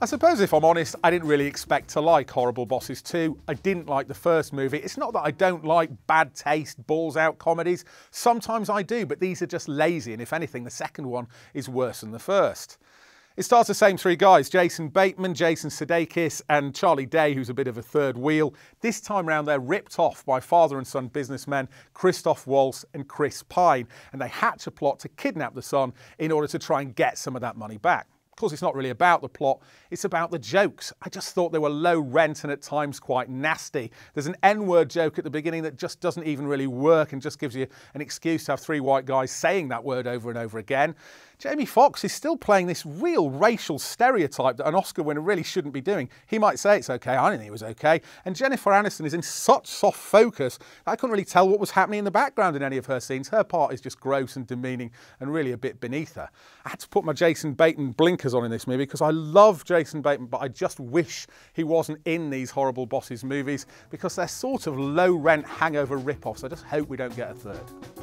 I suppose if I'm honest, I didn't really expect to like Horrible Bosses 2. I didn't like the first movie. It's not that I don't like bad taste, balls out comedies. Sometimes I do, but these are just lazy, and if anything, the second one is worse than the first. It stars the same three guys Jason Bateman, Jason Sudeikis, and Charlie Day, who's a bit of a third wheel. This time round, they're ripped off by father and son businessmen Christoph Waltz and Chris Pine, and they hatch a plot to kidnap the son in order to try and get some of that money back. Of course, it's not really about the plot, it's about the jokes. I just thought they were low rent and at times quite nasty. There's an N word joke at the beginning that just doesn't even really work and just gives you an excuse to have three white guys saying that word over and over again. Jamie Foxx is still playing this real racial stereotype that an Oscar winner really shouldn't be doing. He might say it's okay, I didn't think it was okay. And Jennifer Aniston is in such soft focus that I couldn't really tell what was happening in the background in any of her scenes. Her part is just gross and demeaning and really a bit beneath her. I had to put my Jason Bateman on in this movie because I love Jason Bateman, but I just wish he wasn't in these horrible bosses movies because they're sort of low rent hangover rip offs. I just hope we don't get a third.